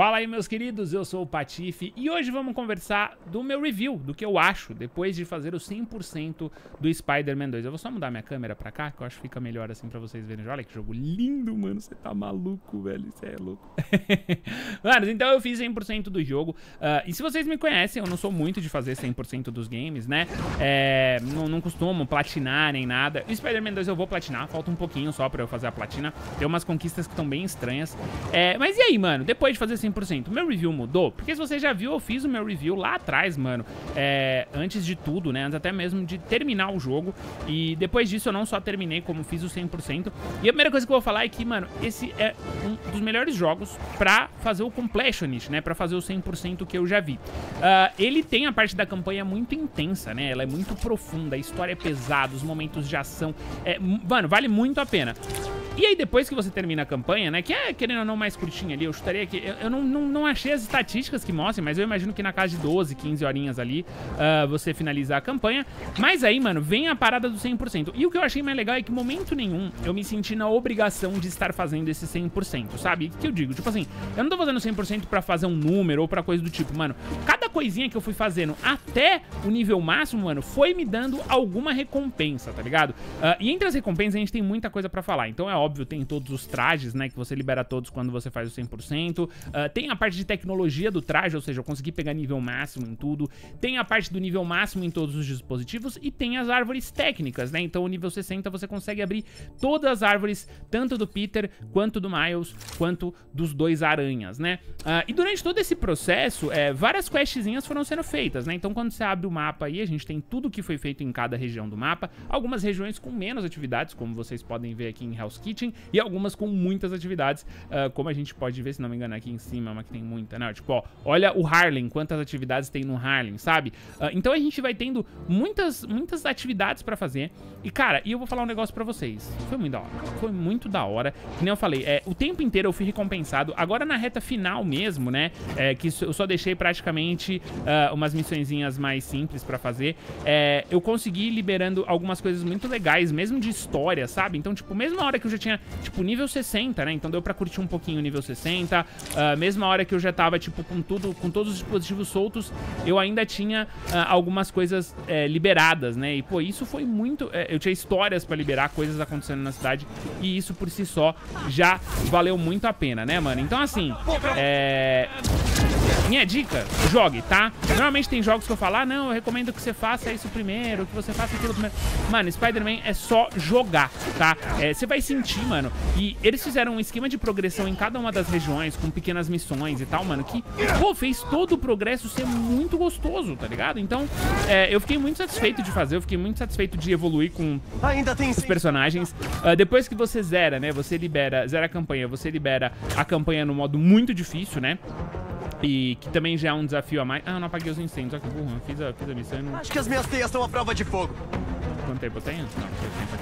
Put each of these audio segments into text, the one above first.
Fala aí, meus queridos, eu sou o Patife e hoje vamos conversar do meu review, do que eu acho, depois de fazer o 100% do Spider-Man 2. Eu vou só mudar minha câmera pra cá, que eu acho que fica melhor assim pra vocês verem. Olha que jogo lindo, mano, você tá maluco, velho, você é louco. Mano, então eu fiz 100% do jogo, uh, e se vocês me conhecem, eu não sou muito de fazer 100% dos games, né? É, não, não costumo platinar nem nada. Spider-Man 2 eu vou platinar, falta um pouquinho só pra eu fazer a platina. Tem umas conquistas que estão bem estranhas. É, mas e aí, mano, depois de fazer 100%, 100%. Meu review mudou? Porque se você já viu, eu fiz o meu review lá atrás, mano. É, antes de tudo, né? Antes até mesmo de terminar o jogo. E depois disso eu não só terminei, como fiz o 100%. E a primeira coisa que eu vou falar é que, mano, esse é um dos melhores jogos pra fazer o completionist, né? Pra fazer o 100% que eu já vi. Uh, ele tem a parte da campanha muito intensa, né? Ela é muito profunda, a história é pesada, os momentos de ação. É, mano, vale muito a pena. E aí, depois que você termina a campanha, né? Que é, querendo ou não, mais curtinha ali, eu chutaria que... Eu, eu não, não, não, achei as estatísticas que mostrem, mas eu imagino que na casa de 12, 15 horinhas ali, uh, você finaliza a campanha. Mas aí, mano, vem a parada do 100%. E o que eu achei mais legal é que, momento nenhum, eu me senti na obrigação de estar fazendo esse 100%, sabe? O que eu digo? Tipo assim, eu não tô fazendo 100% pra fazer um número ou pra coisa do tipo, mano. Cada coisinha que eu fui fazendo até o nível máximo, mano, foi me dando alguma recompensa, tá ligado? Uh, e entre as recompensas a gente tem muita coisa pra falar. Então é óbvio óbvio, tem todos os trajes, né, que você libera todos quando você faz o 100%. Uh, ah, tem a parte de tecnologia do traje, ou seja, eu consegui pegar nível máximo em tudo. Tem a parte do nível máximo em todos os dispositivos e tem as árvores técnicas, né? Então, o nível 60 você consegue abrir todas as árvores, tanto do Peter, quanto do Miles, quanto dos dois aranhas, né? Uh, e durante todo esse processo, é, várias questzinhas foram sendo feitas, né? Então, quando você abre o mapa aí, a gente tem tudo que foi feito em cada região do mapa. Algumas regiões com menos atividades, como vocês podem ver aqui em Hell's Kitchen, Kitchen e algumas com muitas atividades, uh, como a gente pode ver, se não me engano, aqui em cima, mas que tem muita, né? Tipo, ó, olha o Harlem, quantas atividades tem no Harlem, sabe? Uh, então a gente vai tendo muitas, muitas atividades pra fazer. E, cara, e eu vou falar um negócio pra vocês. Foi muito da hora. Foi muito da hora. Que nem eu falei, é, o tempo inteiro eu fui recompensado. Agora na reta final mesmo, né? É, que eu só deixei praticamente uh, umas missõezinhas mais simples pra fazer. É, eu consegui liberando algumas coisas muito legais, mesmo de história, sabe? Então, tipo, mesmo a hora que eu já tinha tipo, nível 60, né? Então deu pra curtir um pouquinho o nível 60. Uh, mesma hora que eu já tava, tipo, com tudo, com todos os dispositivos soltos, eu ainda tinha uh, algumas coisas é, liberadas, né? E, pô, isso foi muito... É, eu tinha histórias pra liberar, coisas acontecendo na cidade, e isso por si só já valeu muito a pena, né, mano? Então, assim, é... Minha dica, jogue, tá? Normalmente tem jogos que eu falo, ah, não, eu recomendo que você faça isso primeiro, que você faça aquilo primeiro. Mano, Spider-Man é só jogar, tá? É, você vai sentir mano. E eles fizeram um esquema de progressão em cada uma das regiões, com pequenas missões e tal, mano, que, pô, fez todo o progresso ser muito gostoso, tá ligado? Então, é, eu fiquei muito satisfeito de fazer, eu fiquei muito satisfeito de evoluir com os personagens. Uh, depois que você zera, né, você libera, zera a campanha, você libera a campanha no modo muito difícil, né? E que também já é um desafio a mais. Ah, não apaguei os incêndios. Olha que burro. Eu fiz a, fiz a missão e não... Acho que as minhas teias são a prova de fogo. Quanto tempo eu tenho? Não, não tenho tempo.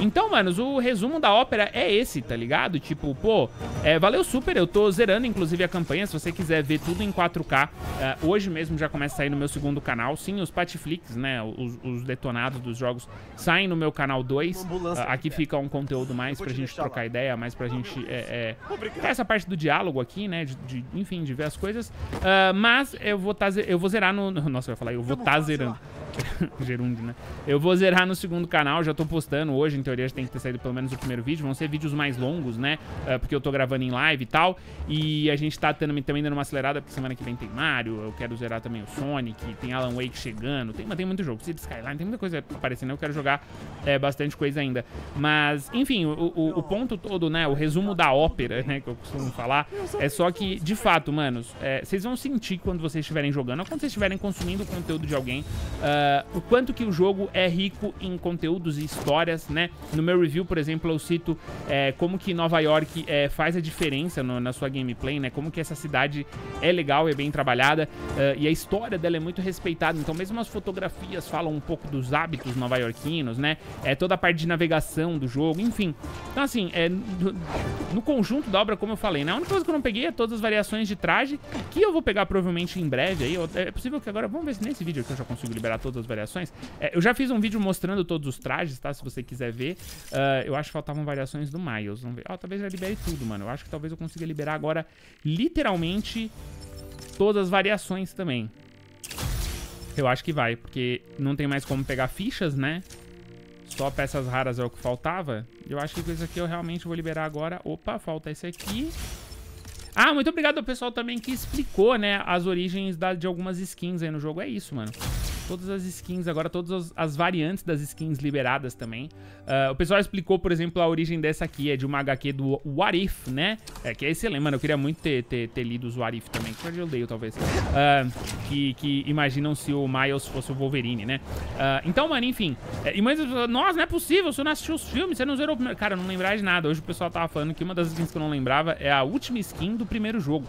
Então, manos, o resumo da ópera é esse, tá ligado? Tipo, pô, é, valeu super, eu tô zerando inclusive a campanha, se você quiser ver tudo em 4K, é, hoje mesmo já começa a sair no meu segundo canal, sim, os Patiflix, né, os, os, detonados dos jogos saem no meu canal 2, uh, aqui fica um conteúdo mais pra gente trocar ideia, mais pra gente, é, é, essa parte do diálogo aqui, né, de, de enfim, de ver as coisas, uh, mas eu vou, tá, eu vou zerar no, nossa, eu ia falar, eu vou tá zerando. Gerúndio, né? Eu vou zerar no segundo canal, já tô postando hoje, em teoria já tem que ter saído pelo menos o primeiro vídeo. Vão ser vídeos mais longos, né? Uh, porque eu tô gravando em live e tal. E a gente tá tendo, também dando uma acelerada, porque semana que vem tem Mario, eu quero zerar também o Sonic, tem Alan Wake chegando, tem, tem muito jogo, City Skyline, tem muita coisa aparecendo, eu quero jogar é, bastante coisa ainda. Mas, enfim, o, o, o, ponto todo, né? O resumo da ópera, né? Que eu costumo falar, é só que, de fato, manos, é, vocês vão sentir quando vocês estiverem jogando, ou quando vocês estiverem consumindo o conteúdo de alguém, uh, uh, o quanto que o jogo é rico em conteúdos e histórias, né? No meu review, por exemplo, eu cito é, como que Nova York é, faz a diferença no, na sua gameplay, né? Como que essa cidade é legal, é bem trabalhada uh, e a história dela é muito respeitada. Então, mesmo as fotografias falam um pouco dos hábitos nova-iorquinos, né? É toda a parte de navegação do jogo, enfim. Então, assim, é, no, no conjunto da obra, como eu falei, né? A única coisa que eu não peguei é todas as variações de traje, que eu vou pegar provavelmente em breve aí. É possível que agora... Vamos ver se nesse vídeo aqui eu já consigo liberar todas todas as variações. É, eu já fiz um vídeo mostrando todos os trajes, tá? Se você quiser ver. Uh, eu acho que faltavam variações do Miles. Vamos ver. Ó, oh, talvez já libere tudo, mano. Eu acho que talvez eu consiga liberar agora, literalmente, todas as variações também. Eu acho que vai, porque não tem mais como pegar fichas, né? Só peças raras é o que faltava. Eu acho que com isso aqui eu realmente vou liberar agora. Opa, falta esse aqui. Ah, muito obrigado ao pessoal também que explicou, né, as origens da, de algumas skins aí no jogo. É isso, mano todas as skins, agora todas as, variantes das skins liberadas também. Uh, o pessoal explicou, por exemplo, a origem dessa aqui, é de uma HQ do What If, né? É, que é excelente, mano, eu queria muito ter, ter, ter lido os What If também, que eu odeio, talvez. Uh, que, que imaginam se o Miles fosse o Wolverine, né? Uh, então, mano, enfim. É, e mas, nossa, não é possível, você não assistiu os filmes, você não zerou o primeiro... Cara, eu não lembrava de nada. Hoje o pessoal tava falando que uma das skins que eu não lembrava é a última skin do primeiro jogo.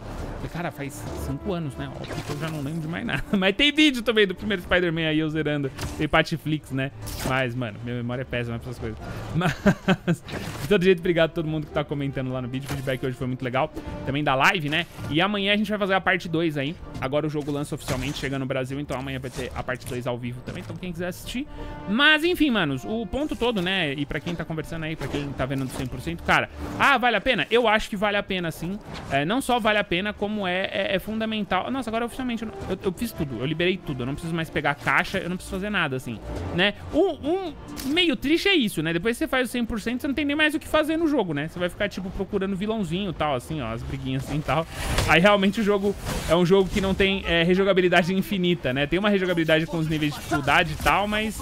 Cara, faz cinco anos, né? Óbvio que eu já não lembro de mais nada. Mas tem vídeo também do primeiro Spider Spider-Man aí eu zerando. Tem Patiflix, né? Mas, mano, minha memória é péssima pra essas coisas. Mas, de todo jeito, obrigado a todo mundo que tá comentando lá no vídeo. O feedback hoje foi muito legal. Também da live, né? E amanhã a gente vai fazer a parte 2 aí. Agora o jogo lança oficialmente, chega no Brasil, então amanhã vai ter a parte 2 ao vivo também. Então quem quiser assistir. Mas, enfim, manos, o ponto todo, né? E pra quem tá conversando aí, pra quem tá vendo do 100%, cara, ah, vale a pena? Eu acho que vale a pena, sim. É, não só vale a pena, como é, é, é fundamental. Nossa, agora oficialmente eu, eu, eu, fiz tudo. Eu liberei tudo. Eu não preciso mais pegar caixa eu não preciso fazer nada, assim, né? Um, um meio triste é isso, né? Depois você faz o 100%, você não tem nem mais o que fazer no jogo, né? Você vai ficar, tipo, procurando vilãozinho e tal, assim, ó, as briguinhas assim e tal. Aí, realmente, o jogo é um jogo que não tem é, rejogabilidade infinita, né? Tem uma rejogabilidade com os níveis de dificuldade e tal, mas...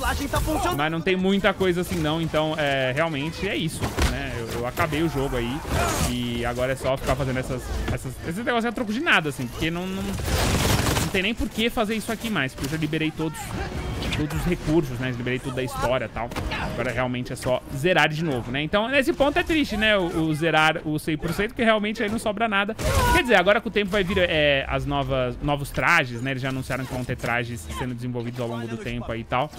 Mas não tem muita coisa assim, não. Então, é, realmente, é isso, né? Eu, eu acabei o jogo aí e agora é só ficar fazendo essas... essas esse negócio é troco de nada, assim, porque não... não não tem nem por que fazer isso aqui mais, porque eu já liberei todos, todos os recursos, né? Liberei tudo da história e tal. Agora realmente é só zerar de novo, né? Então, nesse ponto é triste, né? O, o zerar o 100%, porque realmente aí não sobra nada. Quer dizer, agora com o tempo vai vir é, as novas novos trajes, né? Eles já anunciaram que vão ter trajes sendo desenvolvidos ao longo do tempo aí e tal.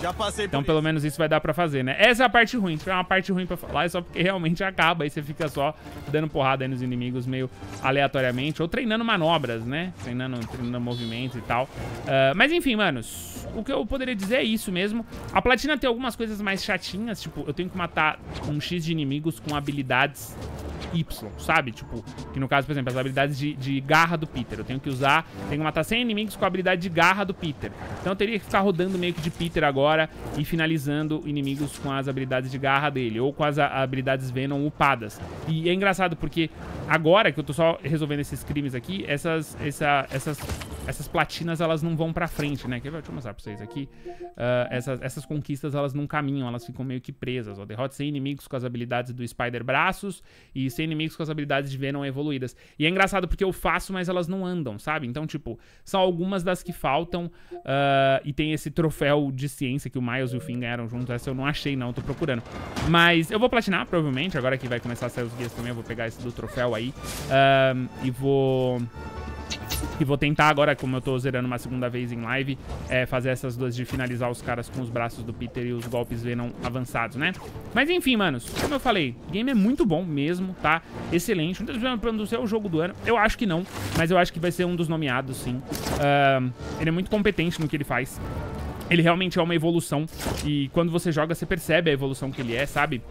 Então, pelo menos isso vai dar pra fazer, né? Essa é a parte ruim. Se tiver uma parte ruim pra falar, é só porque realmente acaba. Aí você fica só dando porrada aí nos inimigos meio aleatoriamente. Ou treinando manobras, né? Treinando, treinando movimentos e tal. Uh, mas enfim, manos, o que eu poderia dizer é isso mesmo. A platina tem algumas coisas mais chatinhas, tipo, eu tenho que matar um X de inimigos com habilidades Y, sabe? Tipo, que no caso, por exemplo, as habilidades de, de, garra do Peter. Eu tenho que usar, tenho que matar 100 inimigos com a habilidade de garra do Peter. Então eu teria que ficar rodando meio que de Peter agora e finalizando inimigos com as habilidades de garra dele, ou com as habilidades Venom upadas. E é engraçado porque agora que eu tô só resolvendo esses crimes aqui, essas, essa, essas, essas platinas elas não vão pra frente, né? Deixa eu mostrar pra vocês aqui. Uh, essas, essas conquistas elas não caminham, elas ficam meio que presas. Ó. Derrote 100 inimigos com as habilidades do Spider Braços e 100 inimigos com as habilidades de Venom evoluídas. E é engraçado porque eu faço, mas elas não andam, sabe? Então, tipo, são algumas das que faltam uh, e tem esse troféu de ciência que o Miles e o Finn ganharam juntos. Essa eu não achei, não, tô procurando. Mas eu vou platinar, provavelmente. Agora que vai começar a sair os guias também, eu vou pegar esse do troféu aí. Uh, e vou... E vou tentar agora, como eu tô zerando uma segunda vez em live, é, fazer essas duas de finalizar os caras com os braços do Peter e os golpes Venom avançados, né? Mas enfim, manos, como eu falei, o game é muito bom mesmo, tá? Excelente. Muitas vezes perguntam se é o jogo do ano. Eu acho que não, mas eu acho que vai ser um dos nomeados, sim. Uh, ele é muito competente no que ele faz. Ele realmente é uma evolução e quando você joga, você percebe a evolução que ele é, sabe?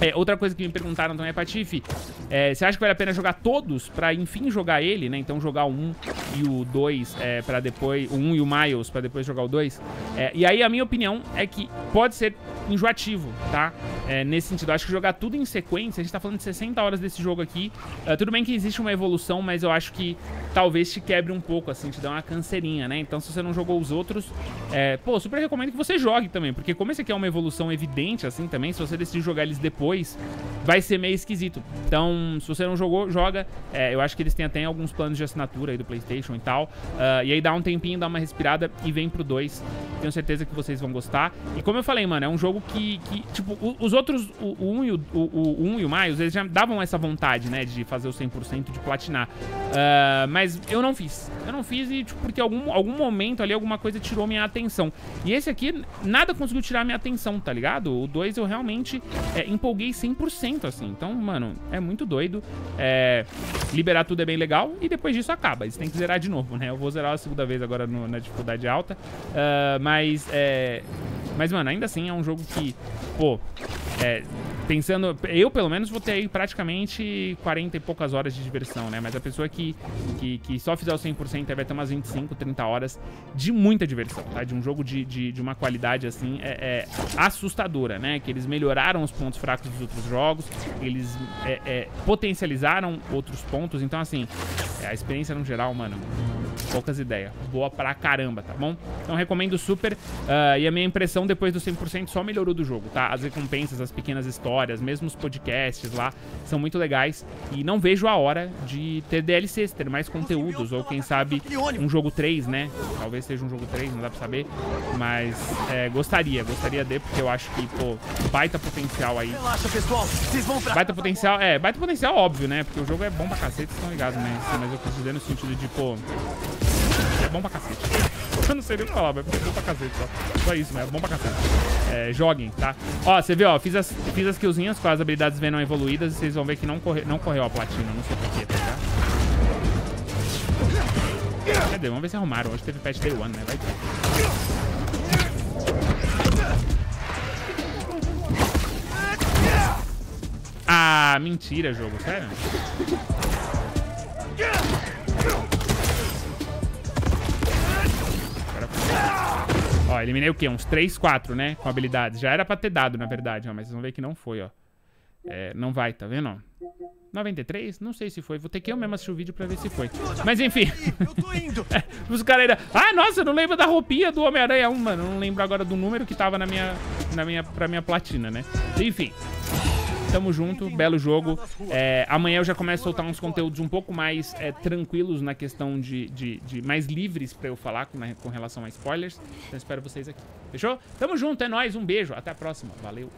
É, outra coisa que me perguntaram também é, Patife, é, você acha que vale a pena jogar todos pra, enfim, jogar ele, né? Então jogar o 1 e o 2 é, pra depois... O 1 e o Miles pra depois jogar o 2? É, e aí a minha opinião é que pode ser enjoativo, tá? É, nesse sentido, eu acho que jogar tudo em sequência, a gente tá falando de 60 horas desse jogo aqui. Uh, tudo bem que existe uma evolução, mas eu acho que talvez te quebre um pouco, assim, te dá uma canseirinha, né? Então se você não jogou os outros, é, pô, super recomendo que você jogue também, porque como esse aqui é uma evolução evidente, assim, também, se você decidir jogar eles depois, vai ser meio esquisito. Então, se você não jogou, joga. É, eu acho que eles têm até alguns planos de assinatura aí do Playstation e tal. Uh, e aí dá um tempinho, dá uma respirada e vem pro 2. Tenho certeza que vocês vão gostar. E como eu falei, mano, é um jogo que, que tipo, os outros, o, o 1 e o, o, o 1 e o Miles, eles já davam essa vontade, né, de fazer o 100% de platinar. Uh, mas eu não fiz. Eu não fiz e, tipo, porque algum, algum momento ali, alguma coisa tirou minha atenção. E esse aqui, nada conseguiu tirar minha atenção, tá ligado? O 2 eu realmente é, empolguei 100%, assim. Então, mano, é muito doido. É, liberar tudo é bem legal e depois disso acaba. Eles têm que zerar de novo, né? Eu vou zerar a segunda vez agora no, na dificuldade alta. Uh, mas, é... Mas, mano, ainda assim é um jogo que, pô, é, pensando... Eu, pelo menos, vou ter aí praticamente 40 e poucas horas de diversão, né? Mas a pessoa que, que, que só fizer o 100% vai ter umas 25, 30 horas de muita diversão, tá? De um jogo de, de, de uma qualidade, assim, é, é, assustadora, né? Que eles melhoraram os pontos fracos dos outros jogos, eles é, é potencializaram outros pontos. Então, assim, a experiência no geral, mano, poucas ideias. Boa pra caramba, tá bom? Então recomendo super. Uh, e a minha impressão depois do 100% só melhorou do jogo, tá? As recompensas, as pequenas histórias, mesmo os podcasts lá, são muito legais. E não vejo a hora de ter DLCs, ter mais conteúdos. Ou quem sabe um jogo 3, né? Talvez seja um jogo 3, não dá pra saber. Mas é, gostaria, gostaria de, porque eu acho que, pô, baita potencial aí. Relaxa, pessoal. Vocês vão pra... Baita potencial, é, baita potencial óbvio, né? Porque o jogo é bom pra cacete, vocês estão ligados, né? Mas eu dizer no sentido de, pô, é bom pra cacete. Eu não sei nem falar, mas é bom pra cacete só. Só isso, mas é bom pra cacete. É, joguem, tá? Ó, você viu, ó, fiz as, fiz as killzinhas com as habilidades Venom evoluídas e vocês vão ver que não, corre, não correu a platina, não sei porquê, tá? Cadê? Vamos ver se arrumaram. Hoje teve patch day one, né? Vai ter. Ah, mentira, jogo. Sério? Ó, eliminei o quê? Uns 3, 4, né? Com habilidades. Já era pra ter dado, na verdade, ó. Mas vocês vão ver que não foi, ó. É, não vai, tá vendo, ó? 93? Não sei se foi. Vou ter que eu mesmo assistir o vídeo pra ver se foi. Mas enfim. Eu tô indo. Os caras ainda... Ah, nossa, não lembro da roupinha do Homem-Aranha 1, mano. Eu não lembro agora do número que tava na minha, na minha, pra minha platina, né? Enfim. Tamo junto, belo jogo. É, amanhã eu já começo a soltar uns conteúdos um pouco mais é, tranquilos na questão de, de, de, mais livres pra eu falar com, né, com relação a spoilers. Então espero vocês aqui. Fechou? Tamo junto, é nóis, um beijo, até a próxima. Valeu.